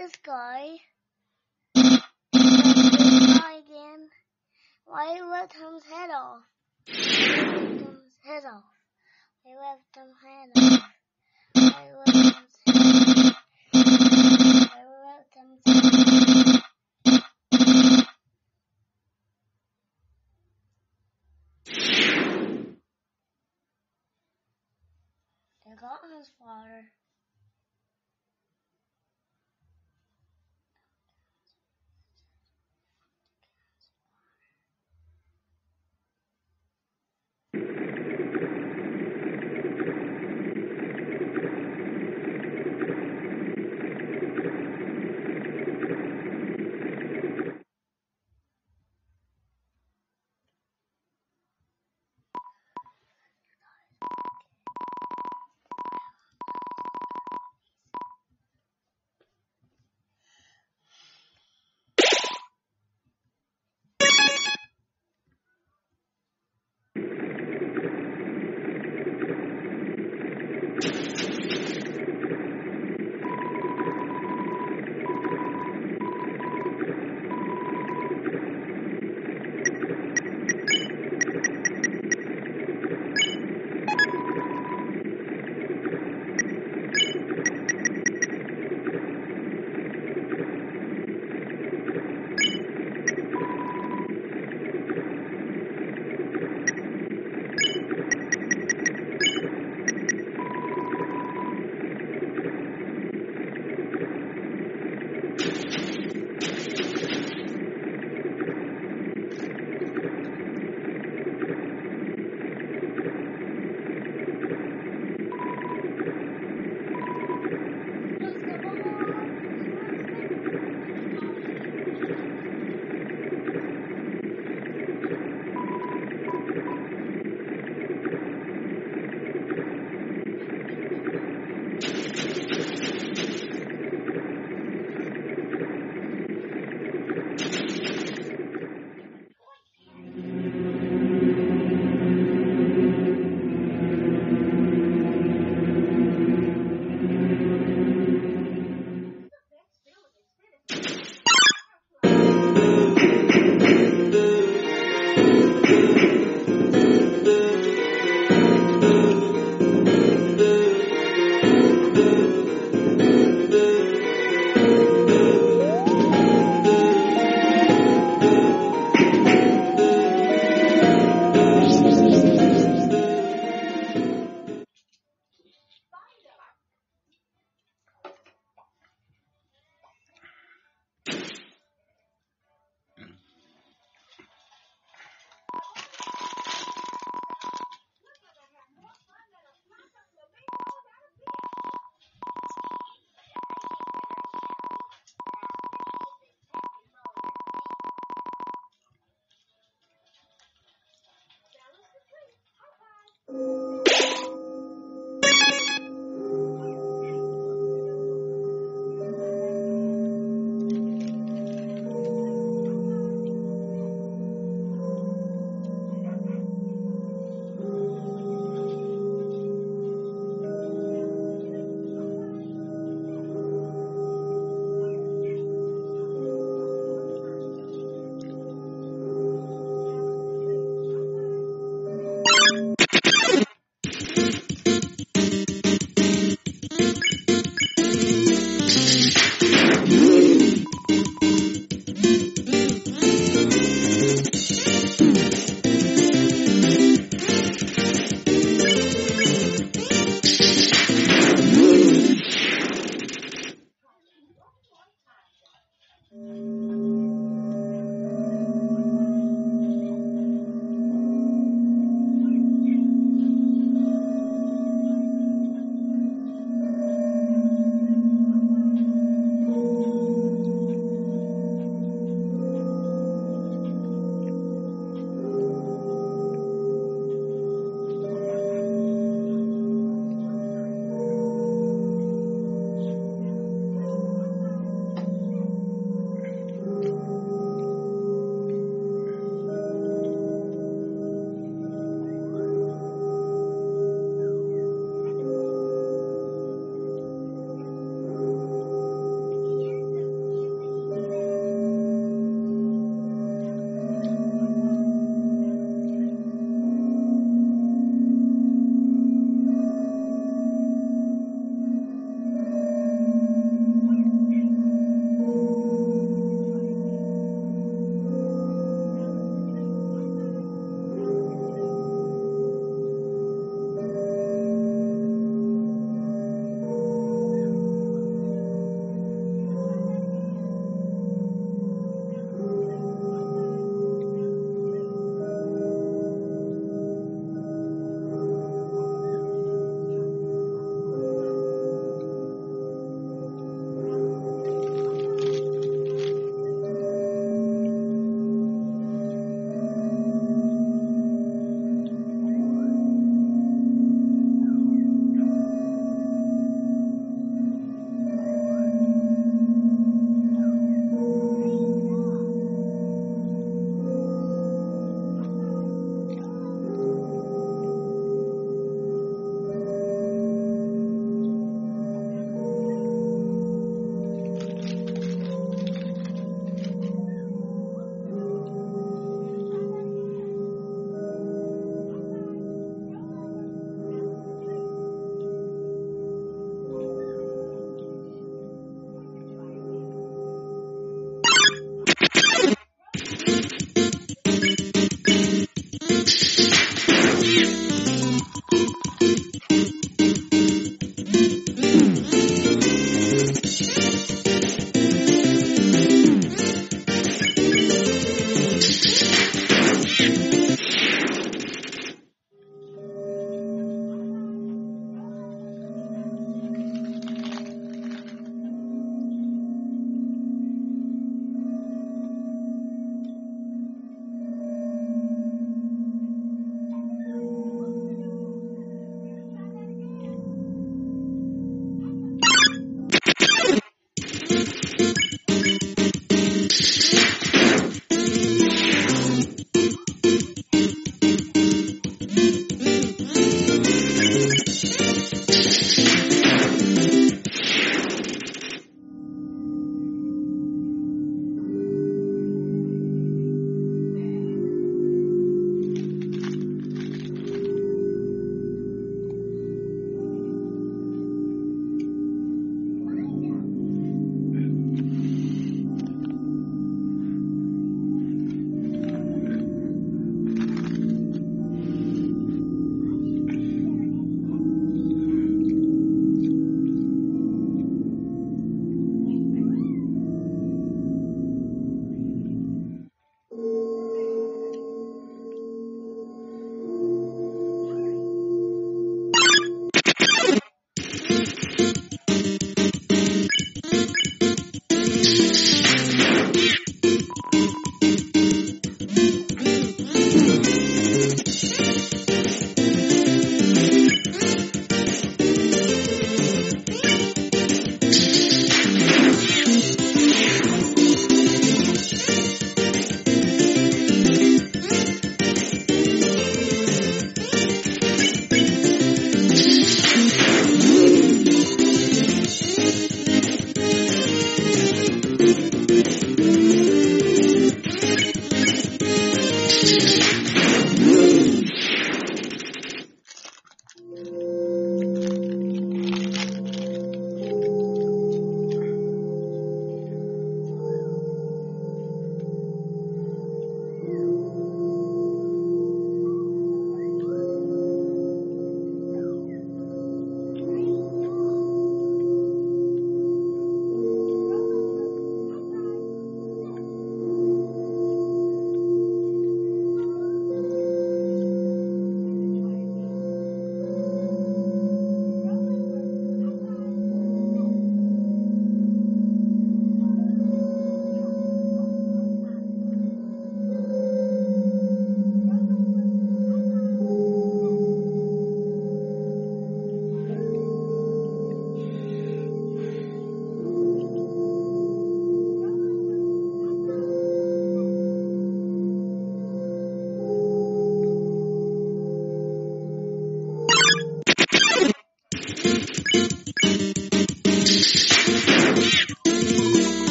This guy. Guy again. Why ripped his head off? Ripped his head off. They ripped his head off. Why ripped his head off? Why ripped his head off? They got his water.